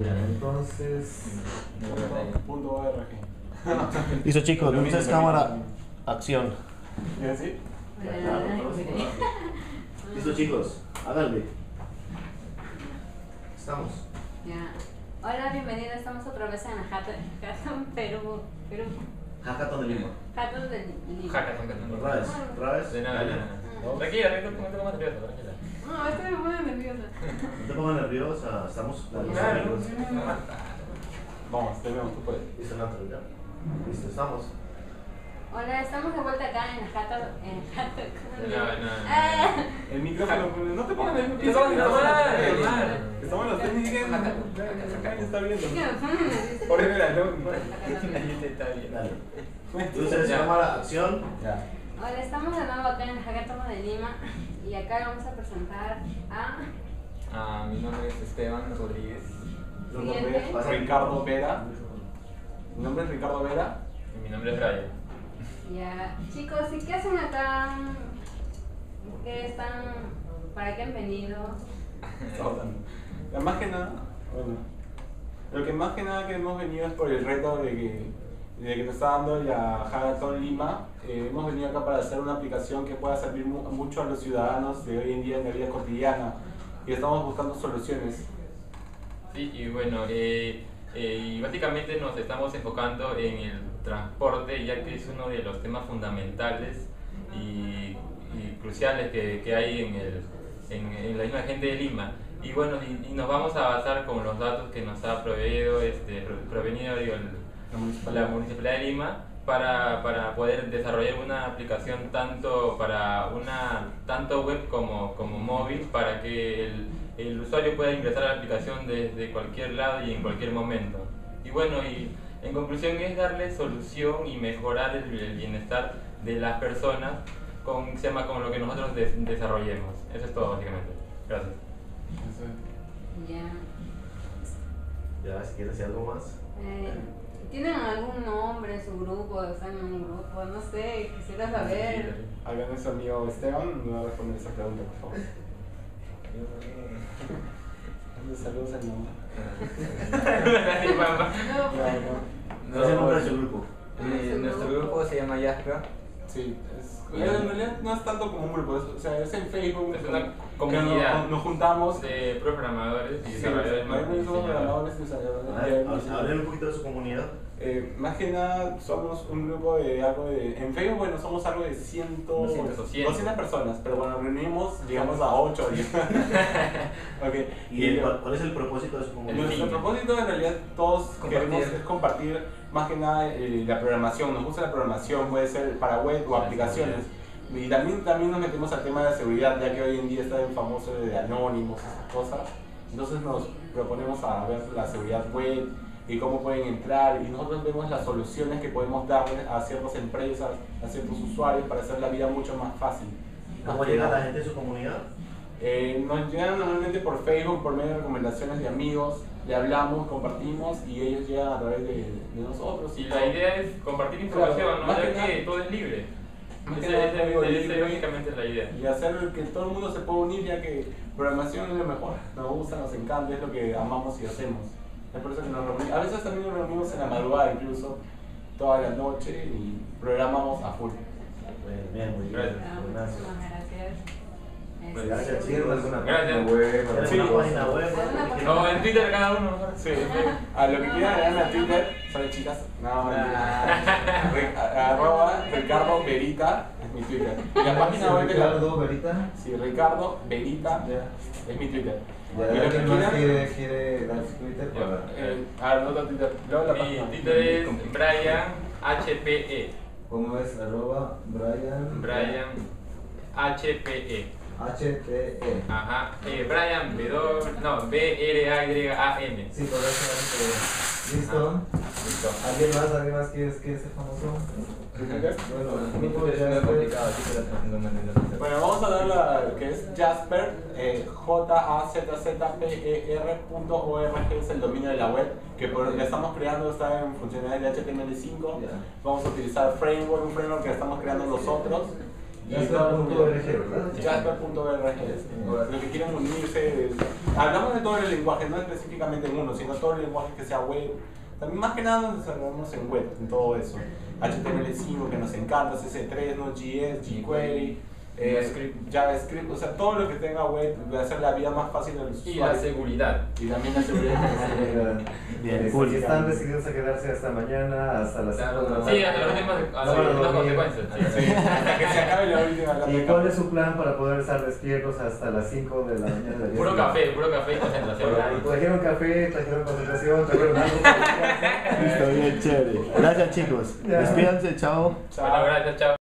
Entonces, Punto ORG. Listo chicos, luces, cámara, acción. ¿Y así? Listo chicos, háganle. Estamos. Ya. Hola, bienvenidos. Estamos otra vez en Hackathon, Hackathon Perú. Perú. Hackathon de Lima. Hackathon del Lima. Hackathon. Otra vez, otra vez. De nada, de nada. Tranquila, tranquila, tranquila. No, esto me pone nerviosa. No te pongas nerviosa, estamos Claro, amigos. Vamos, tenemos, tú puedes. Listo, Nato, ya. Listo, estamos. Hola, estamos de vuelta acá en Hackathon. En Hackathon. No, no. Ah. El micrófono, no te pongas normal, normal. Estamos en los técnicos. Acá me está viendo. Por eso era, ¿no? Nadie te está viendo. Ya. cámara, acción. Ya. Hola, estamos de nuevo acá en el Hackathon de Lima. Y acá vamos a presentar a. Ah, mi nombre es Esteban Rodríguez. Su nombre es Ricardo Vera. Mi nombre es Ricardo Vera. Y mi nombre es Brian. Ya. Chicos, ¿y qué hacen acá? ¿Qué están. ¿Para qué han venido? Más que nada, bueno, lo que más que nada que hemos venido es por el reto de que, de que nos está dando la Hackathon Lima. Eh, hemos venido acá para hacer una aplicación que pueda servir mu- mucho a los ciudadanos de hoy en día en la vida cotidiana y estamos buscando soluciones. Sí, y bueno, eh, eh, y básicamente nos estamos enfocando en el transporte, ya que es uno de los temas fundamentales y, y cruciales que, que hay en, el, en, en la misma gente de Lima. Y bueno, y, y nos vamos a basar con los datos que nos ha proveído, este, pro- provenido digo, el- La municipalidad. la Municipalidad de Lima para, para poder desarrollar una aplicación tanto para una tanto web como, como móvil para que el, el usuario pueda ingresar a la aplicación desde cualquier lado y en cualquier momento. Y bueno, y en conclusión es darle solución y mejorar el, el bienestar de las personas con, se llama, con lo que nosotros des- desarrollemos. Eso es todo básicamente. Gracias. Ya. Ya, si quieres decir algo más. Eh, ¿Tienen algún nombre, su grupo? ¿Están en un grupo? No sé, quisiera saber. Acá nuestro amigo Esteban me va a responder esa pregunta, por favor. Saludos al nombre. No, No, no. No es el nombre de su grupo. Eh, nuestro grupo se llama Jasper. Sí, es, en realidad no es tanto como un grupo, es, o sea, es en Facebook. Es una comunidad. Nos, nos juntamos. de programadores y Sí, desarrolladores somos diseñadores. programadores, A desarrolladores. Hablen un poquito de su comunidad. Eh, más que nada somos un grupo de algo de... En Facebook, bueno, somos algo de 100, 200 o 100. 200 personas, pero bueno, reunimos, digamos, a 8 o 10. okay. ¿Y el- cuál, es el propósito de su comunidad? Nuestro propósito en realidad todos Compartir. queremos es compartir más que nada eh, la programación, nos gusta la programación, puede ser para web o aplicaciones. Y también, también nos metemos al tema de seguridad, ya que hoy en día está el famoso de anónimos, esas cosas. Entonces nos proponemos a ver la seguridad web y cómo pueden entrar y nosotros vemos las soluciones que podemos darle a ciertas empresas, a ciertos usuarios para hacer la vida mucho más fácil. ¿Cómo llega la gente de su comunidad? Eh, nos llegan normalmente por Facebook, por medio de recomendaciones de amigos, le hablamos, compartimos y ellos llegan a través de, de nosotros. Y la idea es compartir información, Claro, ¿no? Ya que que, todo es libre. Esa la idea. y hacer que todo el mundo se pueda unir ya que programación es lo mejor, nos gusta, nos encanta, es lo que amamos y hacemos. Es por eso que nos reunimos, a veces también nos reunimos en la madrugada incluso, toda la noche y programamos a full. Bien, bien, muy bien. Gracias. Ah, gracias. Pues, Este, Gracias, ¿Tienes chicos. alguna Gracias. página web? ¿Tienes alguna Sí. página web? ¿Alguna ¿Qué No, en Twitter cada uno. Sí, a lo que quieran agregarme a Twitter, chicas, no, a- arroba Ricardo Verita es mi Twitter. Y la página web de la... Ricardo Verita. Sí, Ricardo Verita es mi Twitter. Y lo que ¿Alguien más quieran, quiere, quiere dar su Twitter para...? eh, a Twitter. Mi. Twitter es Brian HPE. ¿Cómo es? Arroba Brian... Brian HPE. HTE. Ajá. Eh, Brian B no, B R A Y A N. Sí, por eso. eh. Listo. ¿Alguien más? ¿Alguien más quiere, quiere ser famoso? Bueno, Twitter es complicado, así que mandar. Bueno, vamos a dar la que es Jasper, eh, J-A-Z-Z-P-E-R punto org es el dominio de la web que por, la estamos creando, está en funcionalidad de HTML5. Ya. Vamos a utilizar framework, un framework que estamos creando nosotros Jasper.org, ¿verdad? Jasper.org. Los que quieren unirse. Hablamos de todos los lenguajes, no específicamente en uno, sino todos los lenguajes que sea web. También más que nada nos desarrollamos en web, en todo eso. HTML5 que nos encanta, CC3, Node.js, jQuery, eh, JavaScript. JavaScript, o sea, todo lo que tenga web va a hacer la vida más fácil al Y la seguridad. Y también la seguridad. Bien, Eh, cool. si están decididos a quedarse hasta mañana, hasta las Claro, 5 de la Sí, hasta las últimas, No, no, no, consecuencias. sí. Sí, hasta que se acabe la última la ¿Y cuál es su plan para poder estar despiertos hasta las 5 de la mañana? del día Puro café, puro café y concentración. Trajeron café, trajeron concentración, trajeron algo Listo, bien, chévere. Gracias, chicos. Despídanse, chao. Chao. Bueno, gracias, chao.